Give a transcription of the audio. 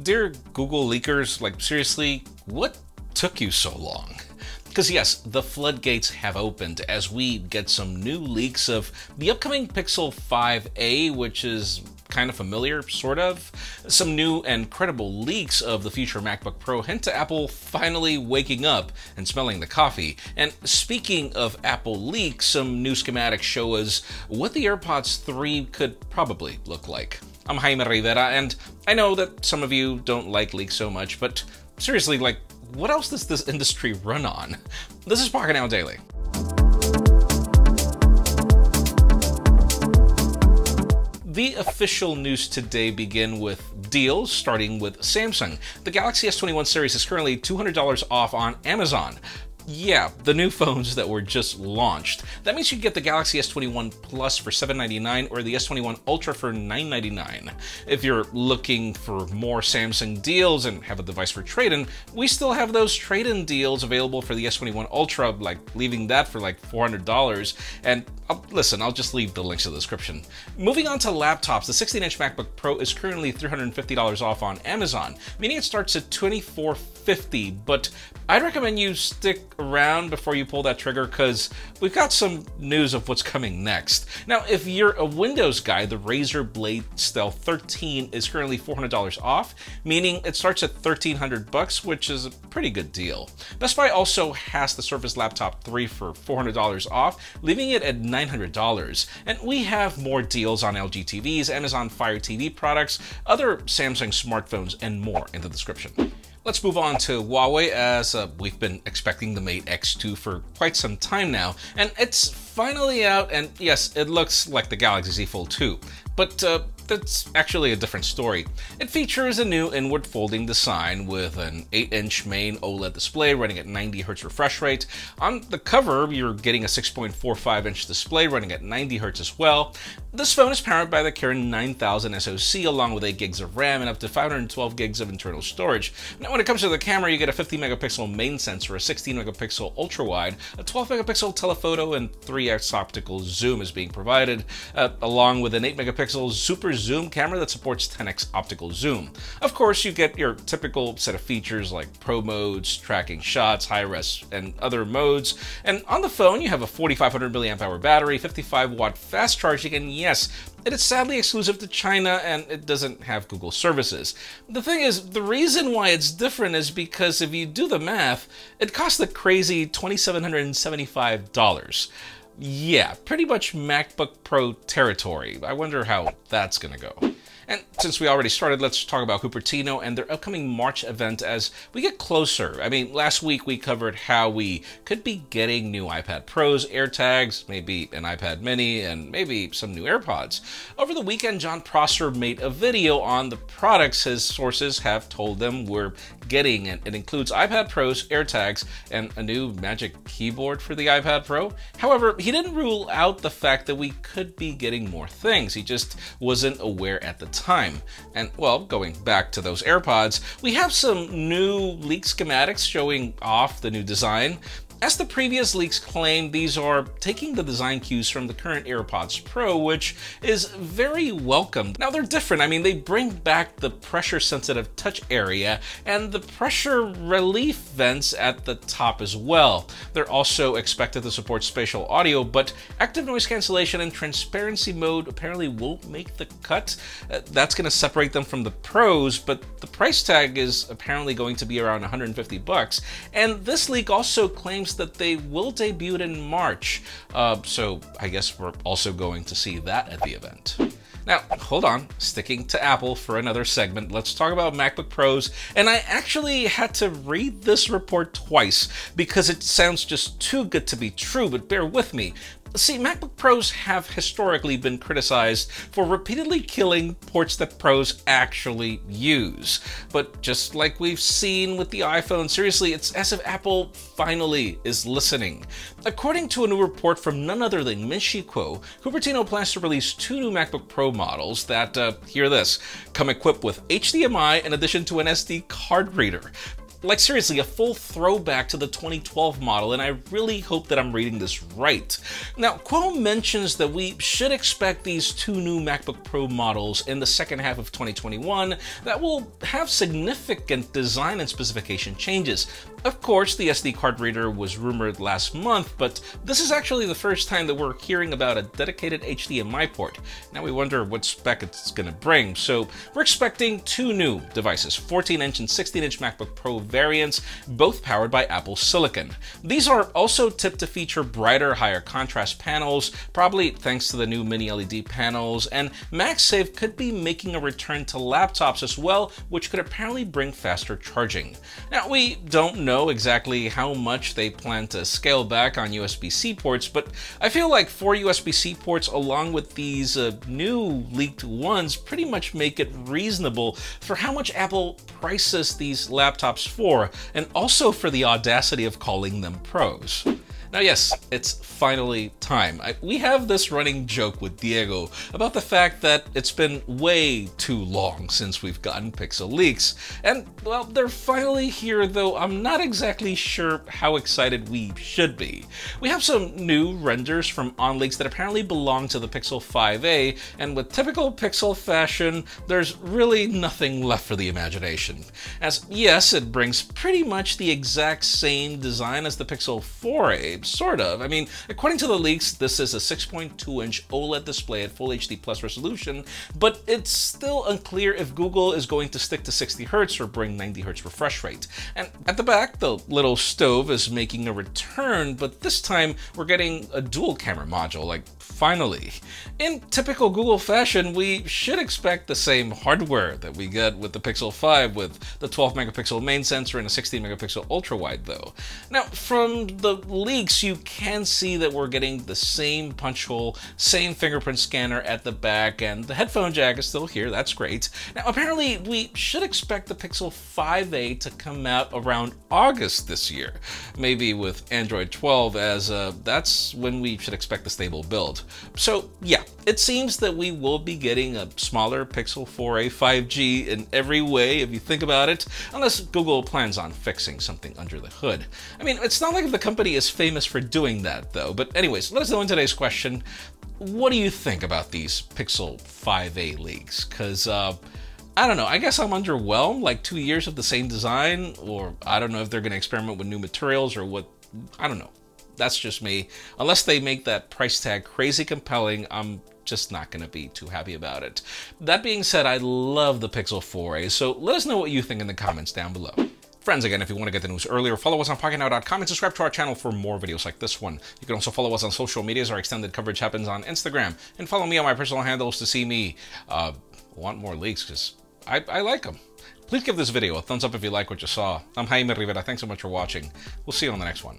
Dear Google leakers, like seriously, what took you so long? Because yes, the floodgates have opened as we get some new leaks of the upcoming Pixel 5a, which is kind of familiar, sort of. Some new and credible leaks of the future MacBook Pro hint to Apple finally waking up and smelling the coffee. And speaking of Apple leaks, some new schematics show us what the AirPods 3 could probably look like. I'm Jaime Rivera, and I know that some of you don't like leaks so much, but seriously, like, what else does this industry run on? This is Pocketnow Daily. The official news today begin with deals, starting with Samsung. The Galaxy S21 series is currently $200 off on Amazon. Yeah, the new phones that were just launched. That means you get the Galaxy S21 Plus for 799 or the S21 Ultra for 999. If you're looking for more Samsung deals and have a device for trade-in, we still have those trade-in deals available for the S21 Ultra, like leaving that for like $400. And I'll, listen, I'll just leave the links in the description. Moving on to laptops, the 16-inch MacBook Pro is currently $350 off on Amazon, meaning it starts at 2450, but I'd recommend you stick around before you pull that trigger because we've got some news of what's coming next. Now, if you're a Windows guy, the Razer Blade Stealth 13 is currently $400 off, meaning it starts at 1300 bucks, which is a pretty good deal. Best Buy also has the Surface Laptop 3 for $400 off, leaving it at $900. And we have more deals on LG TVs, Amazon Fire TV products, other Samsung smartphones, and more in the description. Let's move on to Huawei as uh, we've been expecting the Mate X2 for quite some time now, and it's finally out, and yes, it looks like the Galaxy Z Fold 2, but uh, that's actually a different story. It features a new inward folding design with an 8-inch main OLED display running at 90Hz refresh rate. On the cover, you're getting a 6.45-inch display running at 90Hz as well. This phone is powered by the Kirin 9000 SoC along with 8 gigs of RAM and up to 512 gigs of internal storage. Now when it comes to the camera, you get a 50 megapixel main sensor, a 16 megapixel ultra wide, a 12 megapixel telephoto, and 3x optical zoom is being provided, uh, along with an 8 megapixel super zoom camera that supports 10x optical zoom. Of course, you get your typical set of features like pro modes, tracking shots, high res, and other modes. And on the phone, you have a 4500 mAh battery, 55 watt fast charging, and yes, it is sadly exclusive to China and it doesn't have Google services. The thing is, the reason why it's different is because if you do the math, it costs a crazy $2,775. Yeah, pretty much MacBook Pro territory. I wonder how that's gonna go. And since we already started, let's talk about Cupertino and their upcoming March event as we get closer. I mean, last week we covered how we could be getting new iPad Pros, AirTags, maybe an iPad Mini, and maybe some new AirPods. Over the weekend, Jon Prosser made a video on the products his sources have told them we're getting, and it includes iPad Pros, AirTags, and a new Magic Keyboard for the iPad Pro. However, he didn't rule out the fact that we could be getting more things. He just wasn't aware at the time. And well, going back to those AirPods, we have some new leak schematics showing off the new design. As the previous leaks claim, these are taking the design cues from the current AirPods Pro, which is very welcomed. Now they're different. I mean, they bring back the pressure sensitive touch area and the pressure relief vents at the top as well. They're also expected to support spatial audio, but active noise cancellation and transparency mode apparently won't make the cut. Uh, that's going to separate them from the Pros, but the price tag is apparently going to be around 150 bucks. And this leak also claims that they will debut in March. Uh, so I guess we're also going to see that at the event. Now, hold on, sticking to Apple for another segment, let's talk about MacBook Pros. And I actually had to read this report twice because it sounds just too good to be true, but bear with me. See, MacBook Pros have historically been criticized for repeatedly killing ports that pros actually use. But just like we've seen with the iPhone, seriously, it's as if Apple finally is listening. According to a new report from none other than Ming-Chi Kuo, Cupertino plans to release two new MacBook Pro models that, uh, hear this, come equipped with HDMI in addition to an SD card reader. Like seriously, a full throwback to the 2012 model, and I really hope that I'm reading this right. Now, Kuo mentions that we should expect these two new MacBook Pro models in the second half of 2021 that will have significant design and specification changes. Of course, the SD card reader was rumored last month, but this is actually the first time that we're hearing about a dedicated HDMI port. Now we wonder what spec it's going to bring. So we're expecting two new devices, 14-inch and 16-inch MacBook Pro variants, both powered by Apple Silicon. These are also tipped to feature brighter, higher contrast panels, probably thanks to the new mini LED panels, and MagSafe could be making a return to laptops as well, which could apparently bring faster charging. Now, we don't know exactly how much they plan to scale back on USB-C ports, but I feel like four USB-C ports along with these uh, new leaked ones pretty much make it reasonable for how much Apple prices these laptops and also for the audacity of calling them pros. Now, yes, it's finally time. I, we have this running joke with Diego about the fact that it's been way too long since we've gotten Pixel leaks. And, well, they're finally here, though I'm not exactly sure how excited we should be. We have some new renders from OnLeaks that apparently belong to the Pixel 5a, and with typical Pixel fashion, there's really nothing left for the imagination. As, yes, it brings pretty much the exact same design as the Pixel 4a, sort of. I mean, according to the leaks, this is a 6.2 inch OLED display at Full HD Plus resolution, but it's still unclear if Google is going to stick to 60 Hz or bring 90 Hz refresh rate. And at the back, the little stove is making a return, but this time we're getting a dual camera module, like finally. In typical Google fashion, we should expect the same hardware that we get with the Pixel 5 with the 12 megapixel main sensor and a 16 megapixel ultra wide though. Now, from the you can see that we're getting the same punch hole, same fingerprint scanner at the back, and the headphone jack is still here, that's great. Now, apparently, we should expect the Pixel 5a to come out around August this year, maybe with Android 12, as uh, that's when we should expect the stable build. So yeah, it seems that we will be getting a smaller Pixel 4a 5G in every way if you think about it, unless Google plans on fixing something under the hood. I mean, it's not like the company is famous for doing that though, but anyways, let us know in today's question, what do you think about these Pixel 5a leaks? Because, uh, I don't know. I guess I'm underwhelmed. Like two years of the same design, or I don't know if they're going to experiment with new materials or what. I don't know. That's just me. Unless they make that price tag crazy compelling, I'm just not going to be too happy about it. That being said, I love the Pixel 4a, so let us know what you think in the comments down below. Friends, again, if you want to get the news earlier, follow us on PocketNow.com and subscribe to our channel for more videos like this one. You can also follow us on social medias. Our extended coverage happens on Instagram. And follow me on my personal handles to see me uh, want more leaks, because I, I like them. Please give this video a thumbs up if you like what you saw. I'm Jaime Rivera. Thanks so much for watching. We'll see you on the next one.